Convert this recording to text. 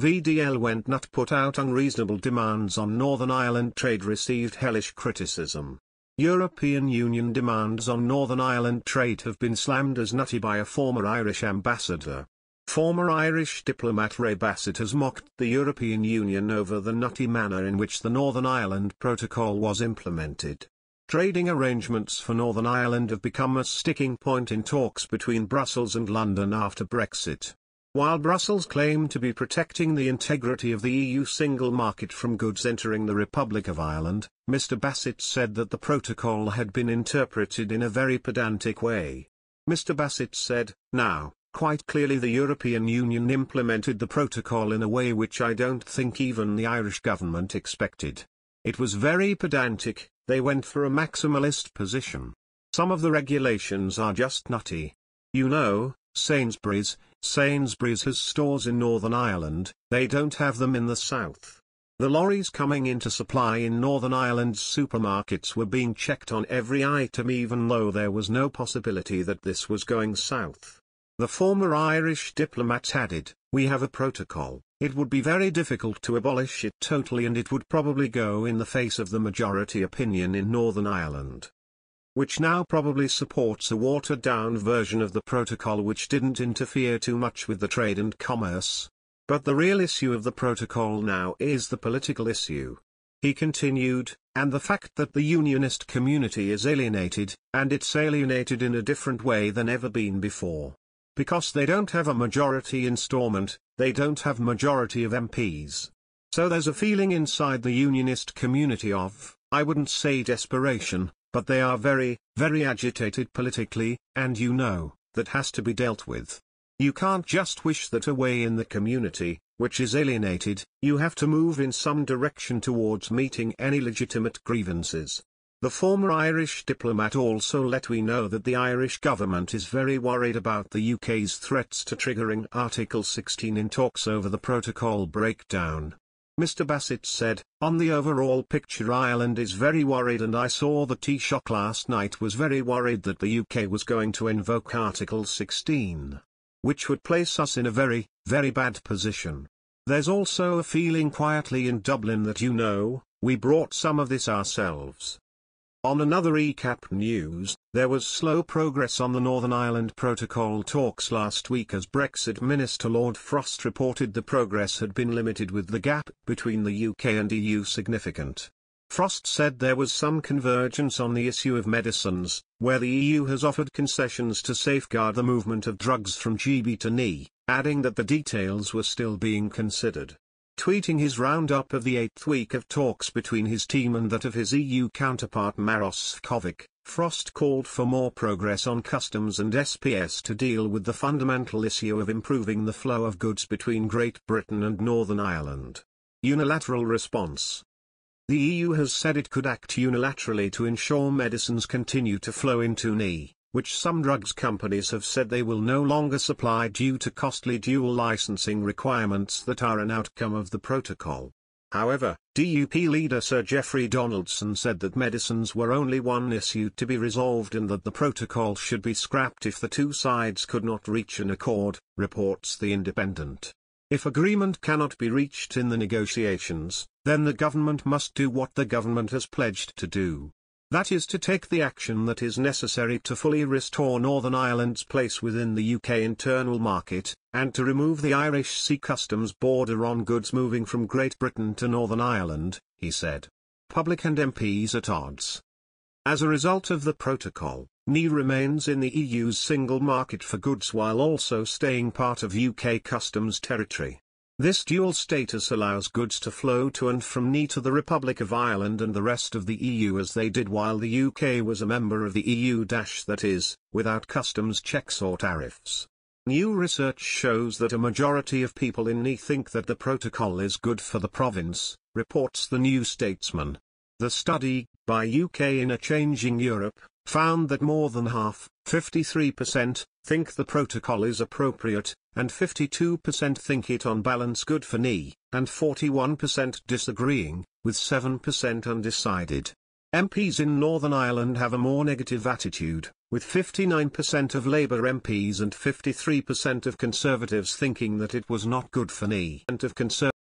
VDL went nut put out unreasonable demands on Northern Ireland trade received hellish criticism. European Union demands on Northern Ireland trade have been slammed as nutty by a former Irish ambassador. Former Irish diplomat Ray Bassett has mocked the European Union over the nutty manner in which the Northern Ireland Protocol was implemented. Trading arrangements for Northern Ireland have become a sticking point in talks between Brussels and London after Brexit. While Brussels claimed to be protecting the integrity of the EU single market from goods entering the Republic of Ireland, Mr Bassett said that the protocol had been interpreted in a very pedantic way. Mr Bassett said, now, quite clearly the European Union implemented the protocol in a way which I don't think even the Irish government expected. It was very pedantic, they went for a maximalist position. Some of the regulations are just nutty. You know, Sainsbury's, Sainsbury's has stores in Northern Ireland, they don't have them in the south. The lorries coming into supply in Northern Ireland's supermarkets were being checked on every item even though there was no possibility that this was going south. The former Irish diplomat added, we have a protocol, it would be very difficult to abolish it totally and it would probably go in the face of the majority opinion in Northern Ireland which now probably supports a watered-down version of the protocol which didn't interfere too much with the trade and commerce. But the real issue of the protocol now is the political issue. He continued, and the fact that the unionist community is alienated, and it's alienated in a different way than ever been before. Because they don't have a majority in Stormont, they don't have majority of MPs. So there's a feeling inside the unionist community of, I wouldn't say desperation, but they are very, very agitated politically, and you know, that has to be dealt with. You can't just wish that away in the community, which is alienated, you have to move in some direction towards meeting any legitimate grievances. The former Irish diplomat also let we know that the Irish government is very worried about the UK's threats to triggering Article 16 in talks over the protocol breakdown. Mr. Bassett said, on the overall picture Ireland is very worried and I saw the Taoiseach last night was very worried that the UK was going to invoke Article 16. Which would place us in a very, very bad position. There's also a feeling quietly in Dublin that you know, we brought some of this ourselves. On another ECAP news, there was slow progress on the Northern Ireland Protocol talks last week as Brexit Minister Lord Frost reported the progress had been limited with the gap between the UK and EU significant. Frost said there was some convergence on the issue of medicines, where the EU has offered concessions to safeguard the movement of drugs from GB to NE, adding that the details were still being considered. Tweeting his roundup of the eighth week of talks between his team and that of his EU counterpart Maros Sefcovic, Frost called for more progress on customs and SPS to deal with the fundamental issue of improving the flow of goods between Great Britain and Northern Ireland. Unilateral response. The EU has said it could act unilaterally to ensure medicines continue to flow into NE which some drugs companies have said they will no longer supply due to costly dual licensing requirements that are an outcome of the protocol. However, DUP leader Sir Jeffrey Donaldson said that medicines were only one issue to be resolved and that the protocol should be scrapped if the two sides could not reach an accord, reports The Independent. If agreement cannot be reached in the negotiations, then the government must do what the government has pledged to do. That is to take the action that is necessary to fully restore Northern Ireland's place within the UK internal market, and to remove the Irish Sea Customs border on goods moving from Great Britain to Northern Ireland, he said. Public and MPs at odds. As a result of the protocol, NE remains in the EU's single market for goods while also staying part of UK customs territory. This dual status allows goods to flow to and from NE to the Republic of Ireland and the rest of the EU as they did while the UK was a member of the EU that is, without customs checks or tariffs. New research shows that a majority of people in NE think that the protocol is good for the province, reports the New Statesman. The study, by UK in a Changing Europe, found that more than half, 53%, think the protocol is appropriate, and 52% think it on balance good for NE, and 41% disagreeing, with 7% undecided. MPs in Northern Ireland have a more negative attitude, with 59% of Labour MPs and 53% of Conservatives thinking that it was not good for me. And of Conservatives